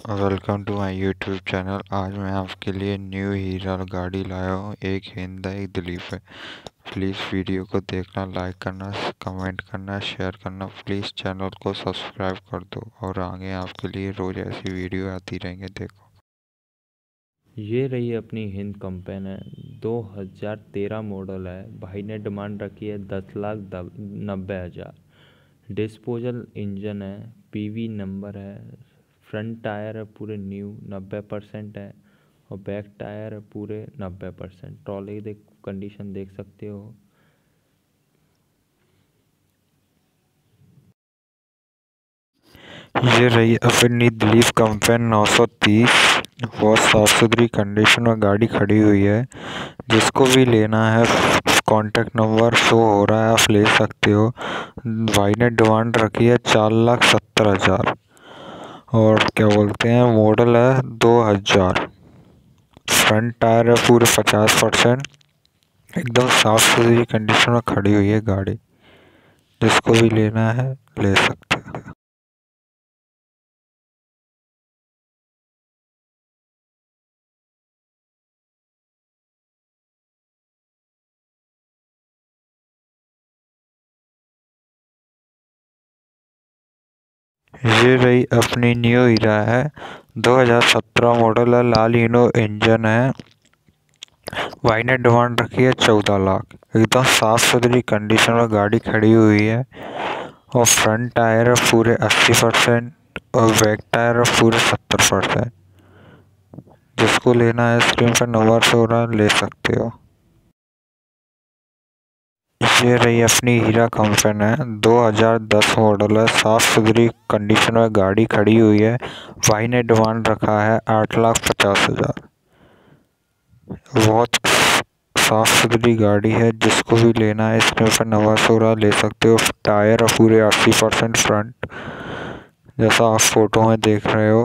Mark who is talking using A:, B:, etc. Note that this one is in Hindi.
A: Welcome to my YouTube channel आज मैं आपके लिए न्यू हीरा गाड़ी लाया हूँ। एक हिंदा, एक दिलीप है। प्लीज़ वीडियो को देखना लाइक करना कमेंट करना शेयर करना। प्लीज़ चैनल को सब्सक्राइब कर दो और आगे आपके लिए रोज़ ऐसी वीडियो आती रहेंगे। देखो।
B: ये रही अपनी हिंद कंपेन है 2013 मॉडल है। भाई ने डिमांड रखी है दस लाख नब्बे हज़ार। डिस्पोजल इंजन है। पीवी नंबर है। फ्रंट टायर है पूरे न्यू, नब्बे परसेंट है और बैक टायर है पूरे नब्बे परसेंट। ट्रॉली देख कंडीशन देख सकते हो।
A: ये रही अपनी दिलीप कंपेन 930 बहुत साफ़ सुथरी कंडीशन में गाड़ी खड़ी हुई है। जिसको भी लेना है कॉन्टेक्ट नंबर शो हो रहा है, आप ले सकते हो। भाई ने डिमांड रखी है चार लाख सत्तर हज़ार। और क्या बोलते हैं मॉडल है दो हज़ार। फ्रंट टायर है पूरे पचास परसेंट। एकदम साफ़ सुथरी कंडीशन में खड़ी हुई है गाड़ी। जिसको भी लेना है ले सकते हैं। ये रही अपनी न्यू हीरा है। 2017 मॉडल है, लाल इनो इंजन है। भाई ने डिमांड रखी है चौदह लाख। एकदम साफ़ सुथरी कंडीशन में गाड़ी खड़ी हुई है। और फ्रंट टायर है पूरे अस्सी परसेंट और बैक टायर है पूरे सत्तर परसेंट। जिसको लेना है स्क्रीन पर नंबर से हो रहा ले सकते हो। ये रही अपनी हीरा कंपन है। 2010 मॉडल है। साफ़ सुथरी कंडीशन में गाड़ी खड़ी हुई है। भाई ने डिमांड रखा है। आठ लाख पचास हज़ार। बहुत साफ़ सुथरी गाड़ी है। जिसको भी लेना है, इसमें पर नवा सोरा ले सकते हो। टायर पूरे अस्सी परसेंट फ्रंट जैसा आप फ़ोटो में देख रहे हो।